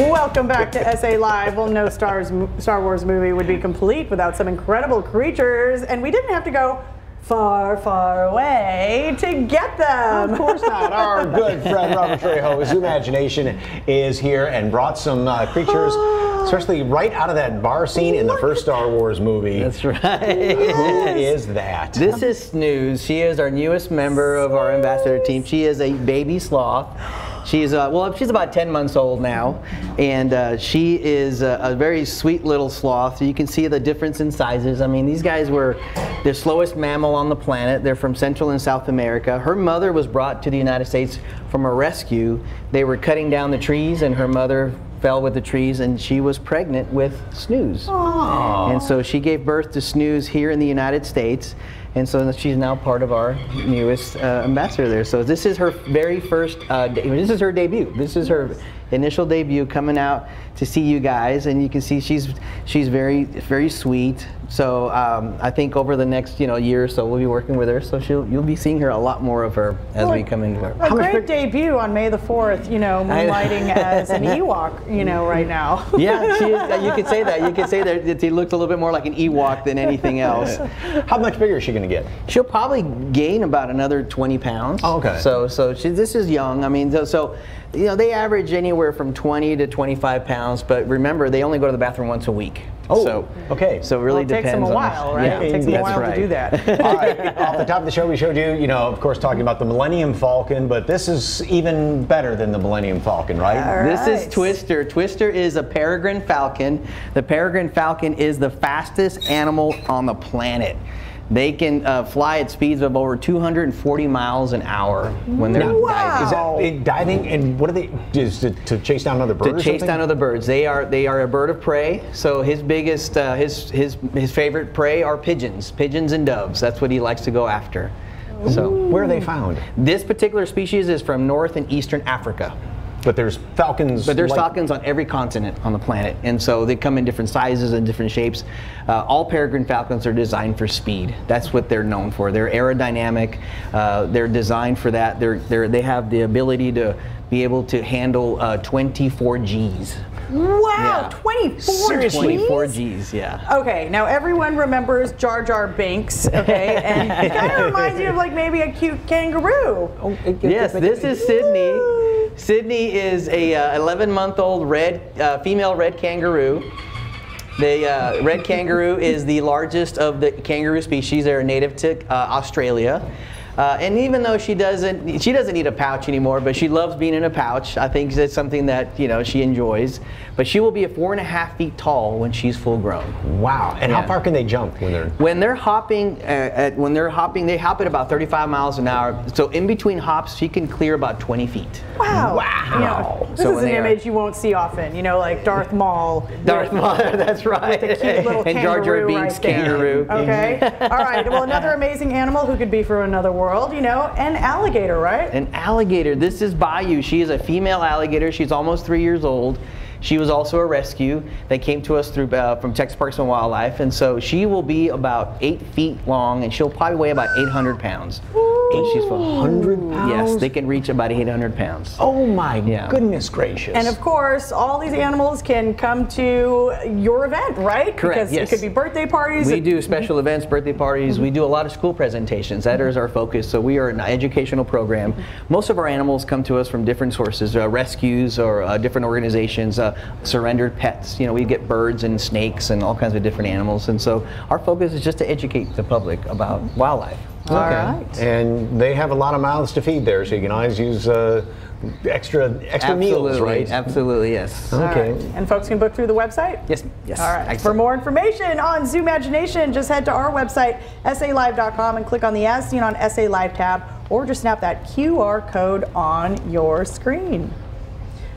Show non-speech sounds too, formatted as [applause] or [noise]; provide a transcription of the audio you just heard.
Welcome back to SA Live. Well, no Stars, Star Wars movie would be complete without some incredible creatures, and we didn't have to go far, far away to get them. Of course not. Our good friend Robert Trejo, Zoomagination is here and brought some uh, creatures, [gasps] especially right out of that bar scene in the first Star Wars movie. That's right. Who is that? This is Snooze. She is our newest member of our ambassador team. She is a baby sloth. She's uh, well, she's about 10 months old now, and uh, she is a, a, very sweet little sloth. So You can see the difference in sizes. I mean, these guys were the slowest mammal on the planet. They're from Central and South America. Her mother was brought to the United States from a rescue. They were cutting down the trees, and her mother fell with the trees and she was pregnant with Snooze. Aww. And so she gave birth to Snooze here in the United States and so she's now part of our newest uh, ambassador there. So this is her very first. Uh, this is her debut. This is her initial debut coming out to see you guys, and you can see she's she's very very sweet. So um, I think over the next you know year or so we'll be working with her. So she'll you'll be seeing her a lot more of her as well, we come into her. A great debut on May the fourth. You know, [laughs] moonlighting as an [laughs] Ewok. You know, right now. [laughs] yeah, she is, you could say that. You could say that she looked a little bit more like an Ewok than anything else. How much bigger is she going to get? She'll probably gain about another 20 pounds. Oh, okay. So so she, this is young. I mean, so, so you know, they average anywhere from 20 to 25 pounds, but remember, they only go to the bathroom once a week. Oh, so, okay. So it really well, it takes them a while, right? Yeah, it takes them a while right. to do that. [laughs] All right. Off the top of the show, we showed you, you know, of course, talking about the Millennium Falcon, but this is even better than the Millennium Falcon, right? This is Twister. Twister is a peregrine falcon. The peregrine falcon is the fastest animal on the planet. They can uh, fly at speeds of over 240 miles an hour when they're wow. diving. Is that diving? And what are they? Is to, to chase down other birds? To chase down other birds. They are they are a bird of prey. So his biggest uh, his his his favorite prey are pigeons, pigeons and doves. That's what he likes to go after. So where are they found? This particular species is from North and Eastern Africa. But there's falcons. But there's like falcons on every continent on the planet, and so they come in different sizes and different shapes. Uh, all peregrine falcons are designed for speed. That's what they're known for. They're aerodynamic. Uh, they're designed for that. They're, they're, they have the ability to be able to handle uh, 24 Gs. Wow, yeah. 24 Seriously? 24 Gs, yeah. Okay, now everyone remembers Jar Jar Binks, okay? [laughs] And it kind of reminds you of like maybe a cute kangaroo. Oh, yes, this is Sydney. Sydney is a 11-month-old uh, red uh, female red kangaroo. The uh, red kangaroo is the largest of the kangaroo species. They're native to uh, Australia. Uh, and even though she doesn't, she doesn't need a pouch anymore, but she loves being in a pouch. I think that's something that you know she enjoys. But she will be a four and a half feet tall when she's full grown. Wow! And yeah. how far can they jump when they're when they're hopping? Uh, at, when they're hopping, they hop at about 35 miles an hour. So in between hops, she can clear about 20 feet. Wow! Wow! This so is an image you won't see often. You know, like Darth Maul. Darth Maul. [laughs] That's right. With a cute little [laughs] and Jar Jar Binks right kangaroo. [laughs] Okay. All right. Well, another amazing animal who could be from another world. You know, an alligator, right? An alligator. This is Bayou. She is a female alligator. She's almost three years old. She was also a rescue. that came to us through uh, from Texas Parks and Wildlife, and so she will be about eight feet long, and she'll probably weigh about 800 pounds. And she's 100 pounds? Yes, they can reach about 800 pounds. Oh my yeah. goodness gracious. And of course, all these animals can come to your event, right? Correct, Because yes. it could be birthday parties. We do special events, birthday parties. We do a lot of school presentations. That is our focus. So we are an educational program. Most of our animals come to us from different sources, uh, rescues or uh, different organizations, uh, surrendered pets. You know, we get birds and snakes and all kinds of different animals. And so our focus is just to educate the public about wildlife. All okay. right. And they have a lot of mouths to feed there, so you can always use uh, extra extra Absolutely. meals, right? Absolutely, yes. Okay. Right. And folks can book through the website? Yes, yes. All right. Excellent. For more information on Zoomagination, just head to our website, salive.com, and click on the As Seen on SA Live tab, or just snap that QR code on your screen.